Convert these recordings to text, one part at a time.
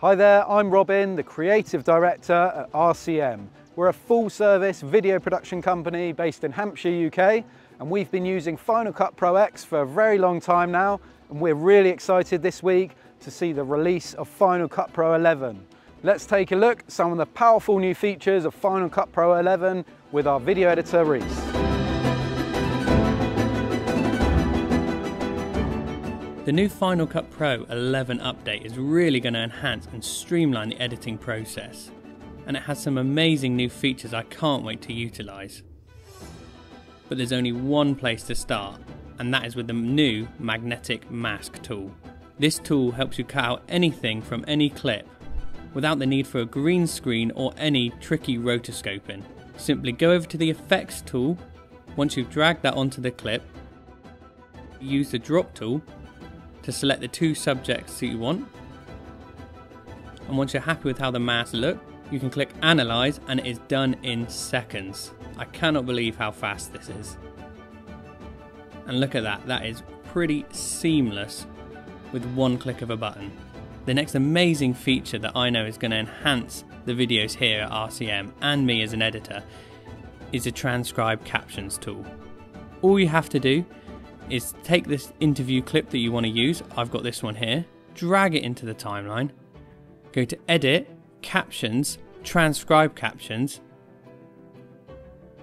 Hi there, I'm Robin, the Creative Director at RCM. We're a full service video production company based in Hampshire, UK, and we've been using Final Cut Pro X for a very long time now, and we're really excited this week to see the release of Final Cut Pro 11. Let's take a look at some of the powerful new features of Final Cut Pro 11 with our video editor Reese. The new Final Cut Pro 11 update is really going to enhance and streamline the editing process, and it has some amazing new features I can't wait to utilise. But there's only one place to start, and that is with the new Magnetic Mask tool. This tool helps you cut out anything from any clip without the need for a green screen or any tricky rotoscoping. Simply go over to the Effects tool, once you've dragged that onto the clip, use the drop tool to select the two subjects that you want. And once you're happy with how the masks look, you can click analyze and it is done in seconds. I cannot believe how fast this is. And look at that, that is pretty seamless with one click of a button. The next amazing feature that I know is going to enhance the videos here at RCM and me as an editor is the transcribe captions tool. All you have to do is take this interview clip that you want to use, I've got this one here, drag it into the timeline, go to edit, captions, transcribe captions,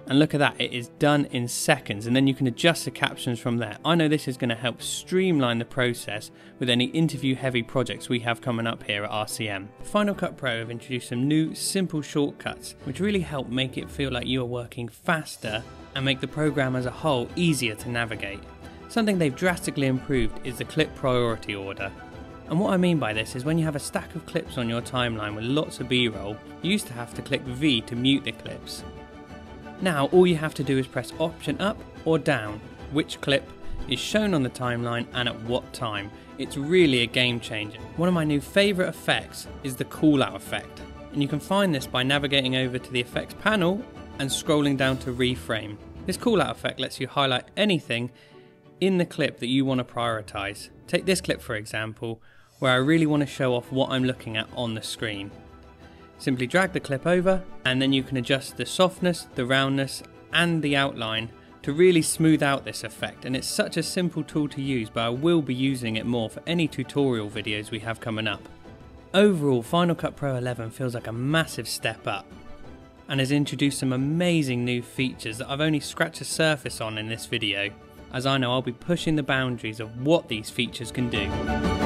and look at that, it is done in seconds and then you can adjust the captions from there. I know this is going to help streamline the process with any interview heavy projects we have coming up here at RCM. Final Cut Pro have introduced some new simple shortcuts which really help make it feel like you are working faster and make the program as a whole easier to navigate. Something they've drastically improved is the clip priority order. And what I mean by this is when you have a stack of clips on your timeline with lots of b-roll, you used to have to click V to mute the clips. Now all you have to do is press option up or down, which clip is shown on the timeline and at what time. It's really a game changer. One of my new favourite effects is the call out effect, and you can find this by navigating over to the effects panel and scrolling down to reframe. This call out effect lets you highlight anything in the clip that you want to prioritize. Take this clip for example, where I really want to show off what I'm looking at on the screen. Simply drag the clip over and then you can adjust the softness, the roundness and the outline to really smooth out this effect and it's such a simple tool to use but I will be using it more for any tutorial videos we have coming up. Overall Final Cut Pro 11 feels like a massive step up and has introduced some amazing new features that I've only scratched the surface on in this video as I know I'll be pushing the boundaries of what these features can do.